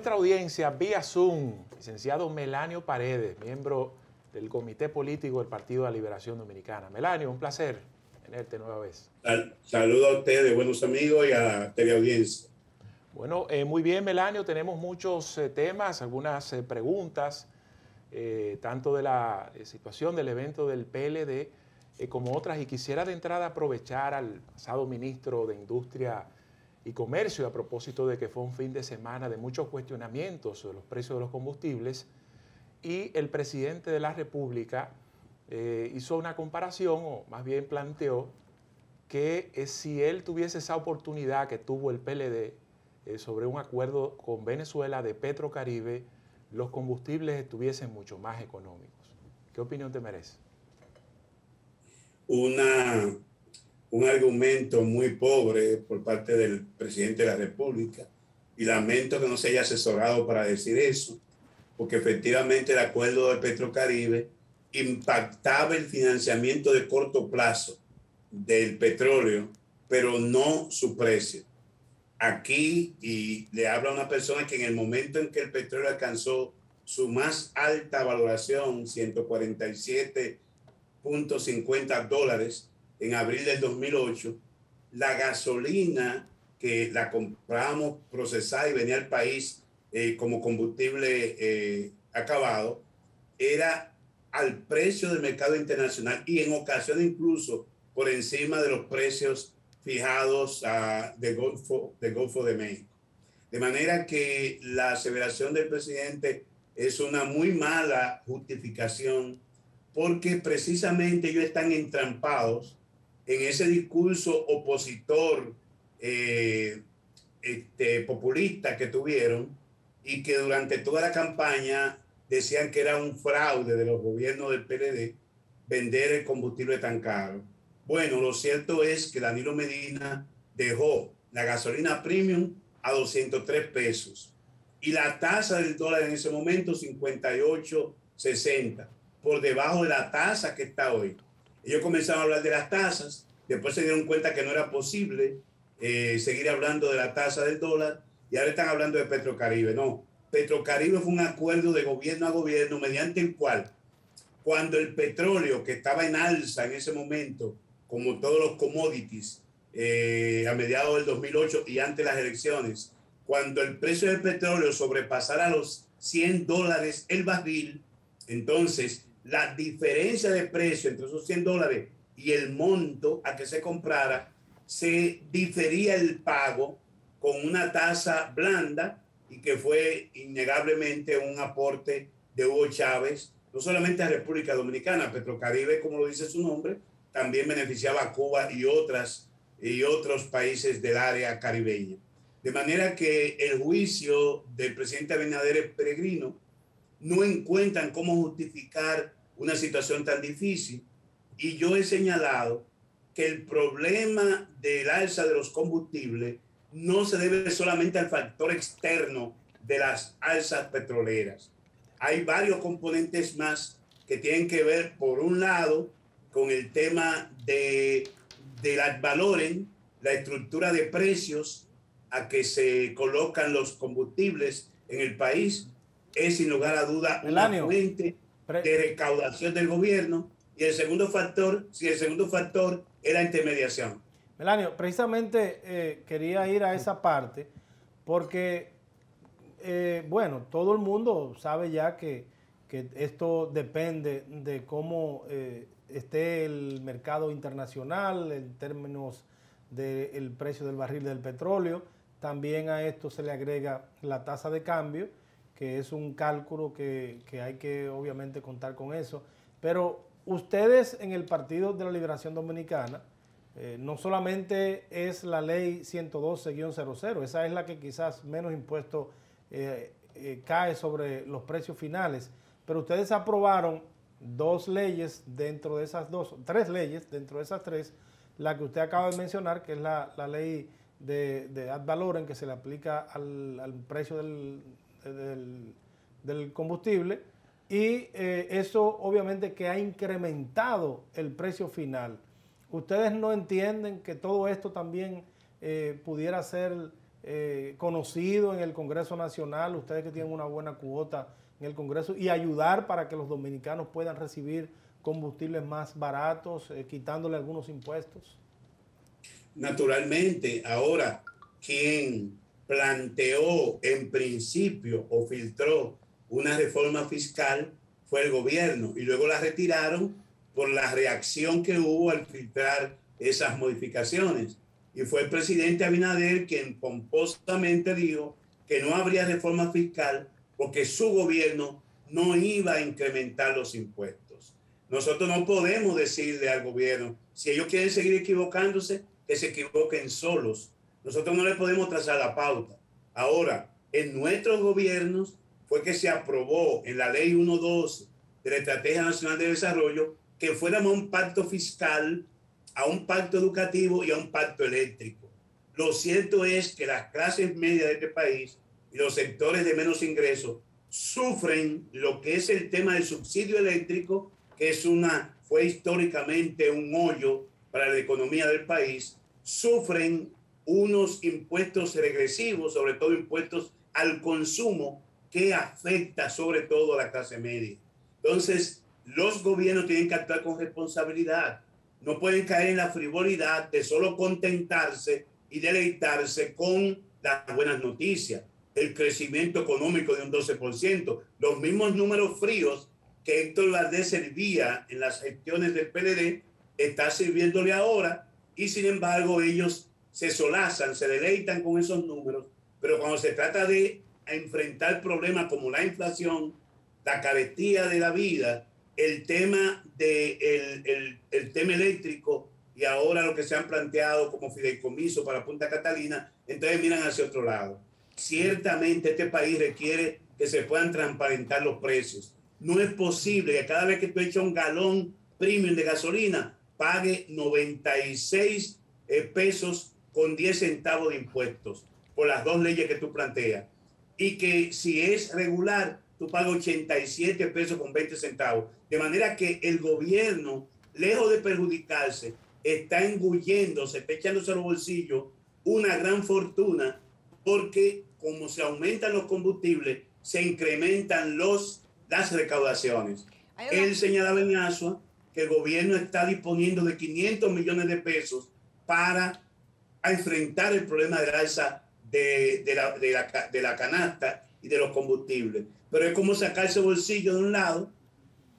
nuestra audiencia vía Zoom, licenciado Melanio Paredes, miembro del Comité Político del Partido de la Liberación Dominicana. Melanio, un placer tenerte nueva vez. Saludos a ustedes, buenos amigos y a la teleaudiencia. Bueno, eh, muy bien, Melanio, tenemos muchos eh, temas, algunas eh, preguntas, tanto de la situación del evento del PLD como otras, y quisiera de entrada aprovechar al pasado ministro de Industria y Comercio a propósito de que fue un fin de semana de muchos cuestionamientos de los precios de los combustibles y el presidente de la República eh, hizo una comparación, o más bien planteó, que eh, si él tuviese esa oportunidad que tuvo el PLD eh, sobre un acuerdo con Venezuela de Petrocaribe, los combustibles estuviesen mucho más económicos. ¿Qué opinión te merece? Una, un argumento muy pobre por parte del presidente de la República y lamento que no se haya asesorado para decir eso porque efectivamente el acuerdo de Petrocaribe impactaba el financiamiento de corto plazo del petróleo, pero no su precio. Aquí, y le habla una persona que en el momento en que el petróleo alcanzó su más alta valoración, 147.50 dólares en abril del 2008, la gasolina que la compramos procesada y venía al país eh, como combustible eh, acabado era al precio del mercado internacional y en ocasiones incluso por encima de los precios fijados a, de, Golfo, de Golfo de México. De manera que la aseveración del presidente es una muy mala justificación porque precisamente ellos están entrampados en ese discurso opositor eh, este, populista que tuvieron y que durante toda la campaña decían que era un fraude de los gobiernos del PLD vender el combustible tan caro. Bueno, lo cierto es que Danilo Medina dejó la gasolina premium a 203 pesos y la tasa del dólar en ese momento 58.60, por debajo de la tasa que está hoy. Ellos comenzaron a hablar de las tasas, después se dieron cuenta que no era posible eh, seguir hablando de la tasa del dólar y ahora están hablando de Petrocaribe. No, Petrocaribe fue un acuerdo de gobierno a gobierno mediante el cual cuando el petróleo que estaba en alza en ese momento, como todos los commodities, eh, a mediados del 2008 y antes de las elecciones, cuando el precio del petróleo sobrepasara los 100 dólares el barril, entonces la diferencia de precio entre esos 100 dólares y el monto a que se comprara, se difería el pago con una tasa blanda y que fue innegablemente un aporte de Hugo Chávez, no solamente a República Dominicana, Petrocaribe, como lo dice su nombre, también beneficiaba a Cuba y, otras, y otros países del área caribeña. De manera que el juicio del presidente Abinader peregrino no encuentran cómo justificar una situación tan difícil. Y yo he señalado que el problema del alza de los combustibles no se debe solamente al factor externo de las alzas petroleras. Hay varios componentes más que tienen que ver, por un lado, con el tema de, de la valoren, la estructura de precios a que se colocan los combustibles en el país, es sin lugar a duda una fuente de recaudación del gobierno. Y el segundo factor, si el segundo factor es la intermediación. Melanio, precisamente eh, quería ir a esa parte porque, eh, bueno, todo el mundo sabe ya que, esto depende de cómo eh, esté el mercado internacional en términos del precio del barril del petróleo. También a esto se le agrega la tasa de cambio, que es un cálculo que, que hay que obviamente contar con eso. Pero ustedes en el Partido de la Liberación Dominicana, eh, no solamente es la ley 112-00, esa es la que quizás menos impuesto eh, eh, cae sobre los precios finales, pero ustedes aprobaron dos leyes dentro de esas dos, tres leyes dentro de esas tres, la que usted acaba de mencionar, que es la, ley de, ad valorem que se le aplica al, precio del, del, combustible, y eso obviamente que ha incrementado el precio final. ¿Ustedes no entienden que todo esto también eh, pudiera ser eh, conocido en el Congreso Nacional, ustedes que tienen una buena cuota en el Congreso, y ayudar para que los dominicanos puedan recibir combustibles más baratos, eh, quitándole algunos impuestos? Naturalmente, ahora, quien planteó en principio o filtró una reforma fiscal fue el gobierno y luego la retiraron por la reacción que hubo al filtrar esas modificaciones. Y fue el presidente Abinader quien pomposamente dijo que no habría reforma fiscal porque su gobierno no iba a incrementar los impuestos. Nosotros no podemos decirle al gobierno, si ellos quieren seguir equivocándose, que se equivoquen solos. Nosotros no le podemos trazar la pauta. Ahora, en nuestros gobiernos fue que se aprobó en la ley 1.12 de la Estrategia Nacional de Desarrollo que fuéramos a un pacto fiscal, a un pacto educativo y a un pacto eléctrico. Lo cierto es que las clases medias de este país y los sectores de menos ingresos sufren lo que es el tema del subsidio eléctrico, que es una, fue históricamente un hoyo para la economía del país, sufren unos impuestos regresivos, sobre todo impuestos al consumo, que afecta sobre todo a la clase media. Entonces, los gobiernos tienen que actuar con responsabilidad. No pueden caer en la frivolidad de solo contentarse y deleitarse con las buenas noticias. El crecimiento económico de un 12%, los mismos números fríos que Héctor Valdés servía en las gestiones del PLD, está sirviéndole ahora y sin embargo ellos se solazan, se deleitan con esos números, pero cuando se trata de enfrentar problemas como la inflación, la carestía de la vida, el tema, de el, el, tema eléctrico y ahora lo que se han planteado como fideicomiso para Punta Catalina, entonces miran hacia otro lado. Ciertamente este país requiere que se puedan transparentar los precios. No es posible que cada vez que tú echas un galón premium de gasolina, pague 96 eh, pesos con 10 centavos de impuestos por las dos leyes que tú planteas y que si es regular, tú pagas 87 pesos con 20 centavos. De manera que el gobierno, lejos de perjudicarse, está engulléndose, está echándose los bolsillos una gran fortuna porque como se aumentan los combustibles, se incrementan los, las recaudaciones. Él señalaba en Asua que el gobierno está disponiendo de 500 millones de pesos para enfrentar el problema de la alza de, la, de, la, de la canasta y de los combustibles. Pero es como sacar ese bolsillo de un lado,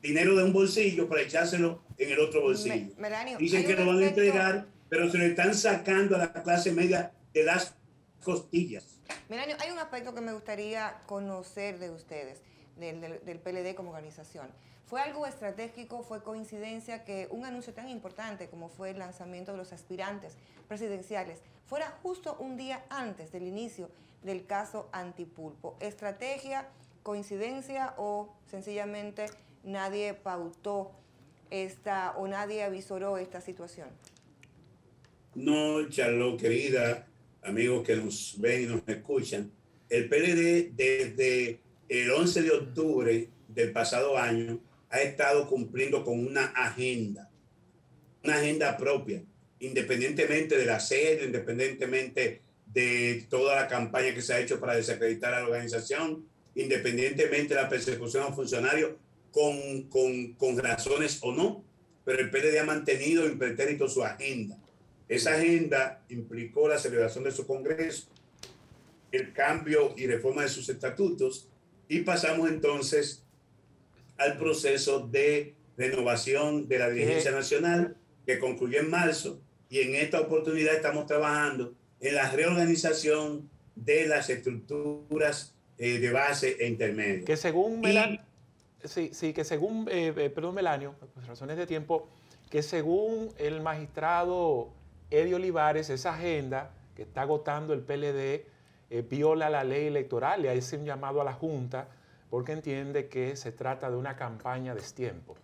dinero de un bolsillo para echárselo en el otro bolsillo. Dicen que lo van a entregar, pero se lo están sacando a la clase media de las costillas. Meranio, hay un aspecto que me gustaría conocer de ustedes, del, del, del PLD como organización. ¿Fue algo estratégico, fue coincidencia que un anuncio tan importante como fue el lanzamiento de los aspirantes presidenciales fuera justo un día antes del inicio del caso Antipulpo? ¿Estrategia, coincidencia o sencillamente nadie pautó esta o nadie avisoró esta situación? No, Charlo, querida, amigos que nos ven y nos escuchan, el PLD desde el 11 de octubre del pasado año ha estado cumpliendo con una agenda, una agenda propia, independientemente de la sede, independientemente de toda la campaña que se ha hecho para desacreditar a la organización, independientemente de la persecución a funcionarios, con, con, con razones o no, pero el PLD ha mantenido en pretérito su agenda. Esa agenda implicó la celebración de su Congreso, el cambio y reforma de sus estatutos, y pasamos entonces al proceso de renovación de la dirigencia nacional que concluyó en marzo y en esta oportunidad estamos trabajando en la reorganización de las estructuras eh, de base e intermedio. Que según Melanio, sí, sí, que según, eh, eh, perdón Melanio, por razones de tiempo, que según el magistrado Eddie Olivares, esa agenda que está agotando el PLD viola la ley electoral y hace un llamado a la Junta porque entiende que se trata de una campaña de destiempo.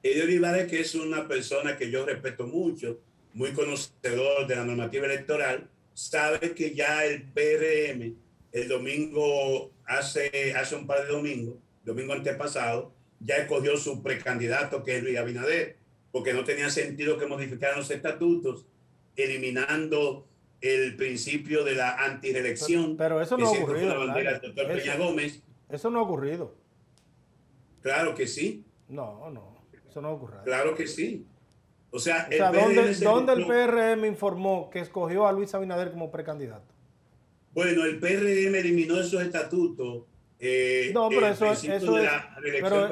Eddie Olivares, que es una persona que yo respeto mucho, muy conocedor de la normativa electoral, sabe que ya el PRM, el domingo, hace, hace un par de domingos, domingo antepasado, ya escogió su precandidato, que es Luis Abinader, porque no tenía sentido que modificaran los estatutos, eliminando el principio de la antireelección. Pero, eso no ha ocurrido. doctor Peña Gómez. Eso no ha ocurrido. Claro que sí. No, no, eso no ha ocurrido. Claro que sí. O sea, o sea ¿dónde, el PRM informó que escogió a Luis Abinader como precandidato? Bueno, el PRM eliminó esos estatutos. Eh, no, pero eso, eso es, pero,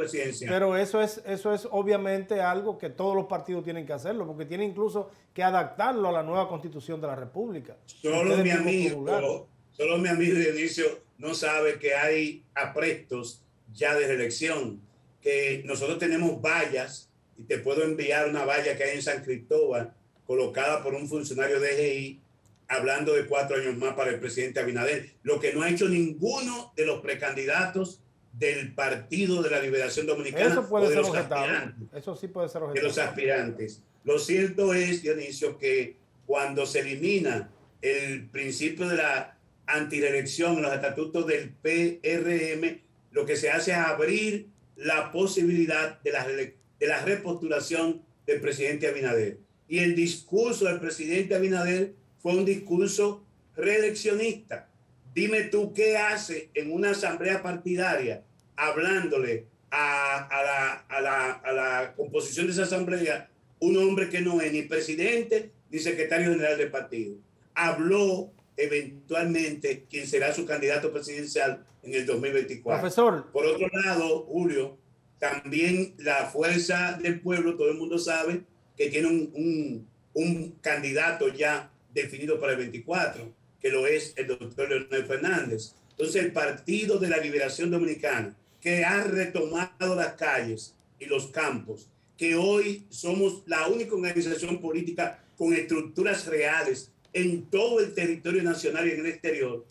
pero, eso es eso es obviamente algo que todos los partidos tienen que hacerlo, porque tienen incluso que adaptarlo a la nueva constitución de la República. Solo mi amigo, solo mi amigo Dionisio no sabe que hay aprestos ya de reelección, que nosotros tenemos vallas, y te puedo enviar una valla que hay en San Cristóbal, colocada por un funcionario de GI, hablando de cuatro años más para el presidente Abinader, lo que no ha hecho ninguno de los precandidatos del Partido de la Liberación Dominicana. Eso puede ser objetado. Eso sí puede ser objetado. De los aspirantes. Lo cierto es, Dionisio, que cuando se elimina el principio de la antireelección en los estatutos del PRM, lo que se hace es abrir la posibilidad de la, de la repostulación del presidente Abinader. Y el discurso del presidente Abinader fue un discurso reeleccionista. Dime tú qué hace en una asamblea partidaria hablándole a, la, a, la, a, la, composición de esa asamblea un hombre que no es ni presidente ni secretario general del partido. Habló eventualmente quien será su candidato presidencial en el 2024. Profesor. Por otro lado, Julio, también la fuerza del pueblo, todo el mundo sabe que tiene un, un, candidato ya definido para el 24, que lo es el doctor Leonel Fernández. Entonces, el Partido de la Liberación Dominicana, que ha retomado las calles y los campos, que hoy somos la única organización política con estructuras reales en todo el territorio nacional y en el exterior,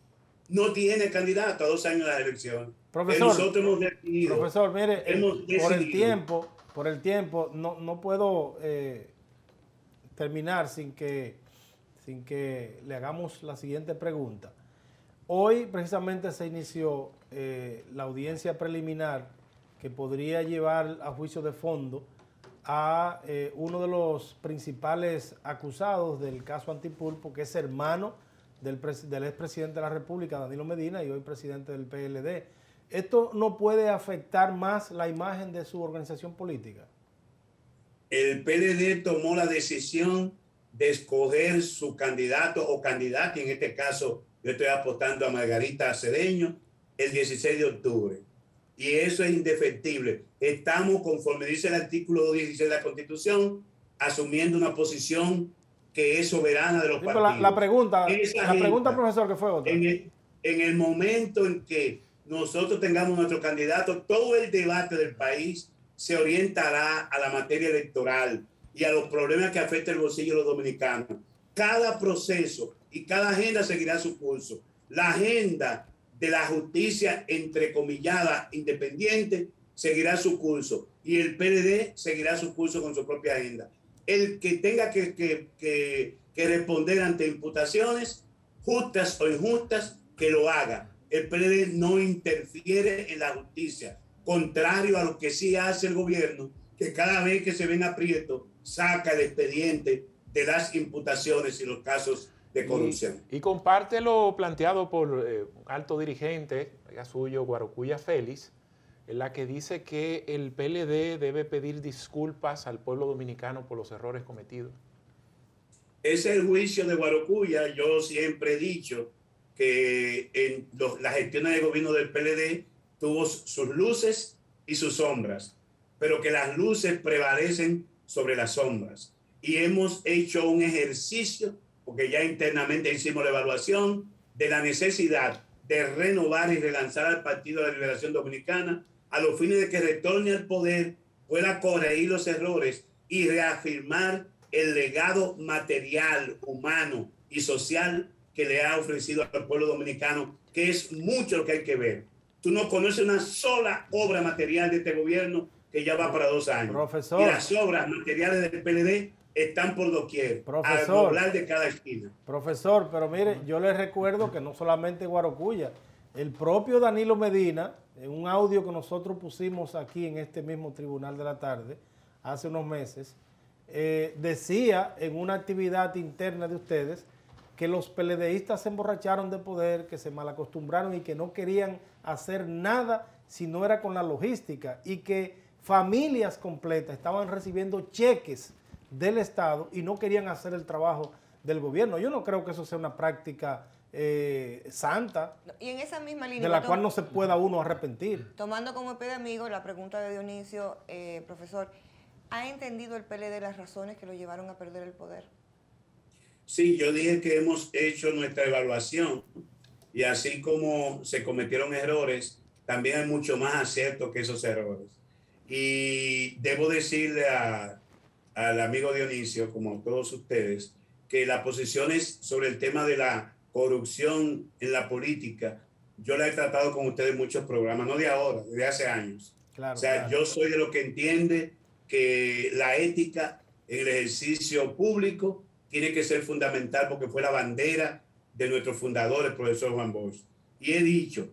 no tiene candidato a dos años de la elección. Profesor, nosotros hemos decidido, profesor mire, eh, por el tiempo, por el tiempo, no, no puedo eh, terminar sin que, sin que le hagamos la siguiente pregunta. Hoy precisamente se inició eh, la audiencia preliminar que podría llevar a juicio de fondo a eh, uno de los principales acusados del caso Antipulpo, que es hermano del, del expresidente de la República, Danilo Medina, y hoy presidente del PLD. ¿Esto no puede afectar más la imagen de su organización política? El PLD tomó la decisión de escoger su candidato o candidata, en este caso yo estoy apostando a Margarita Cedeño, el 16 de octubre y eso es indefectible. Estamos, conforme dice el artículo 16 de la Constitución, asumiendo una posición que es soberana de los partidos. La, pregunta, la pregunta, profesor, que fue otra. En el, en el momento en que nosotros tengamos nuestro candidato, todo el debate del país se orientará a la materia electoral y a los problemas que afectan el bolsillo de los dominicanos. Cada proceso y cada agenda seguirá su curso. La agenda de la justicia entrecomillada independiente seguirá su curso y el PLD seguirá su curso con su propia agenda. El que tenga que, que, responder ante imputaciones justas o injustas, que lo haga. El PLD no interfiere en la justicia, contrario a lo que sí hace el gobierno, que cada vez que se ven aprieto saca el expediente de las imputaciones y los casos de corrupción. Y, comparte lo planteado por eh, un alto dirigente, suyo, Guarocuya Félix, en la que dice que el PLD debe pedir disculpas al pueblo dominicano por los errores cometidos. Es el juicio de Guarocuya. Yo siempre he dicho que en las gestiones de gobierno del PLD tuvo sus luces y sus sombras, pero que las luces prevalecen sobre las sombras. Y hemos hecho un ejercicio porque ya internamente hicimos la evaluación de la necesidad de renovar y relanzar al Partido de la Liberación Dominicana a los fines de que retorne al poder, pueda corregir los errores y reafirmar el legado material, humano y social que le ha ofrecido al pueblo dominicano, que es mucho lo que hay que ver. Tú no conoces una sola obra material de este gobierno que ya va para dos años. Profesor. Y las obras materiales del PLD están por doquier, profesor, al de cada esquina. Profesor, pero mire, yo les recuerdo que no solamente Guarocuya, el propio Danilo Medina, en un audio que nosotros pusimos aquí en este mismo Tribunal de la Tarde, hace unos meses, eh, decía en una actividad interna de ustedes que los PLDistas se emborracharon de poder, que se malacostumbraron y que no querían hacer nada si no era con la logística y que familias completas estaban recibiendo cheques del Estado y no querían hacer el trabajo del gobierno. Yo no creo que eso sea una práctica eh, santa. Y en esa misma línea. De la cual no se pueda uno arrepentir. Tomando como amigo la pregunta de Dionisio, eh, profesor, ¿ha entendido el PLD las razones que lo llevaron a perder el poder? Sí, yo dije que hemos hecho nuestra evaluación y así como se cometieron errores, también hay mucho más acierto que esos errores. Y debo decirle al amigo Dionisio, como a todos ustedes, que las posiciones sobre el tema de la corrupción en la política, yo la he tratado con ustedes en muchos programas, no de ahora, de hace años. o sea, yo soy de lo que entiende que la ética en el ejercicio público tiene que ser fundamental porque fue la bandera de nuestro fundador, el profesor Juan Bosch. Y he dicho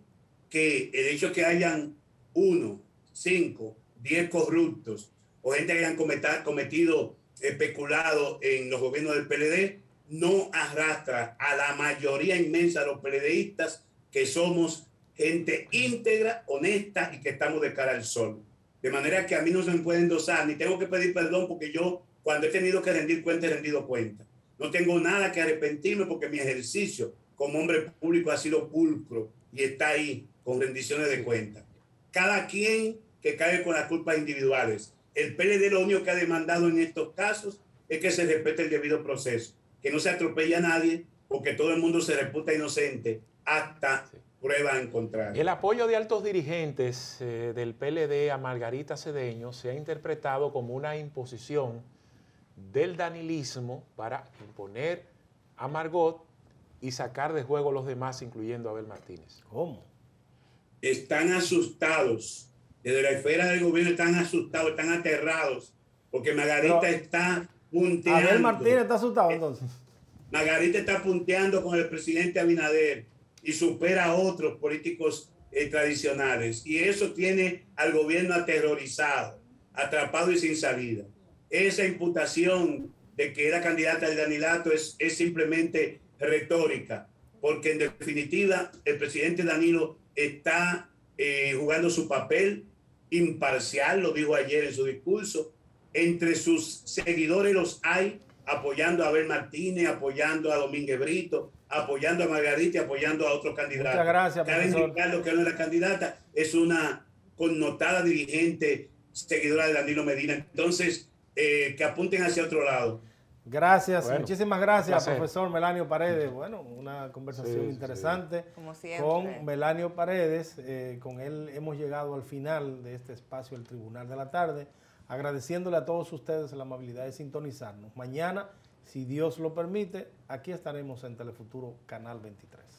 que el hecho que hayan uno, cinco, diez corruptos o gente que hayan cometido especulado en los gobiernos del PLD no arrastra a la mayoría inmensa de los PLDistas que somos gente íntegra, honesta y que estamos de cara al sol. De manera que a mí no se me puede endosar, ni tengo que pedir perdón porque yo cuando he tenido que rendir cuenta, he rendido cuenta. No tengo nada que arrepentirme porque mi ejercicio como hombre público ha sido pulcro y está ahí con rendiciones de cuenta. Cada quien que cae con las culpas individuales. El PLD lo único que ha demandado en estos casos es que se respete el debido proceso, que no se atropelle a nadie porque todo el mundo se reputa inocente hasta prueba en contrario. El apoyo de altos dirigentes eh, del PLD a Margarita Cedeño se ha interpretado como una imposición del danilismo para imponer a Margot y sacar de juego a los demás, incluyendo a Abel Martínez. ¿Cómo? Están asustados. Desde la esfera del gobierno están asustados, están aterrados, porque Margarita está punteando. Abel Martínez está asustado entonces. Margarita está punteando con el presidente Abinader y supera a otros políticos eh, tradicionales. Y eso tiene al gobierno aterrorizado, atrapado y sin salida esa imputación de que era candidata de Danilato es, es simplemente retórica, porque en definitiva el presidente Danilo está eh, jugando su papel imparcial, lo dijo ayer en su discurso. Entre sus seguidores los hay apoyando a Abel Martínez, apoyando a Domínguez Brito, apoyando a Margarita y apoyando a otros candidatos. Muchas gracias, Karen Ricardo, que no es la candidata, es una connotada dirigente seguidora de Danilo Medina. Entonces, eh, que apunten hacia otro lado. Gracias, muchísimas gracias, profesor Melanio Paredes. Bueno, una conversación interesante con Melanio Paredes. Eh, con él hemos llegado al final de este espacio, el Tribunal de la Tarde, agradeciéndole a todos ustedes la amabilidad de sintonizarnos. Mañana, si Dios lo permite, aquí estaremos en Telefuturo Canal 23.